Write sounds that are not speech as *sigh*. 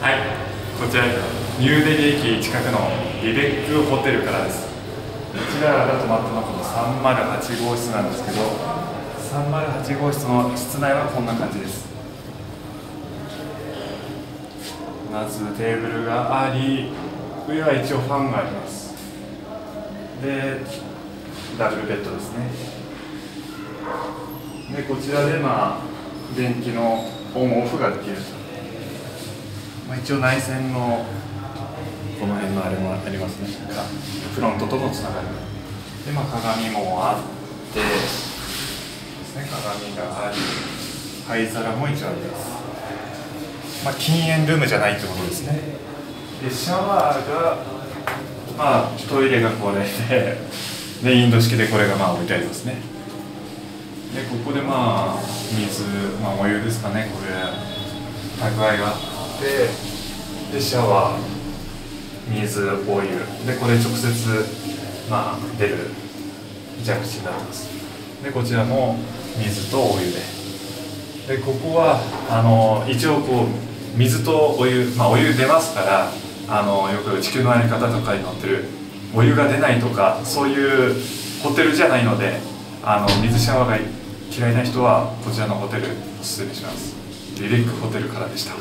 はい。こちらニューデリー駅近くのリベックホテルからです。こちらが泊まったのはこの308号室なんですけど308号室の室内はこんな感じです。まずテーブルがあり上は一応ファンがあります。でダブルベッドですね。でこちらでまあ電気のオンオフができると、まあ、一応内線のこの辺のあれもありますね。フロントともつながる。でまあ鏡もあってですね。鏡があり灰皿も一応あります。まあ禁煙ルームじゃないってことですね。でシャワーがまあトイレがこれで *laughs* でインド式でこれがまあ置いてありますね。でここでまあ水、まあ、お湯ですかね。これ宅配がってでシャワー水お湯。でこれ直接まあ出る蛇口になってます。でこちらも水とお湯ででここはあの一応こう水とお湯まあお湯出ますからあのよく地球のあり方とかに載ってるお湯が出ないとかそういうホテルじゃないのであの水シャワーが嫌いな人はこちらのホテルおすすめします。リリックホテルからでした。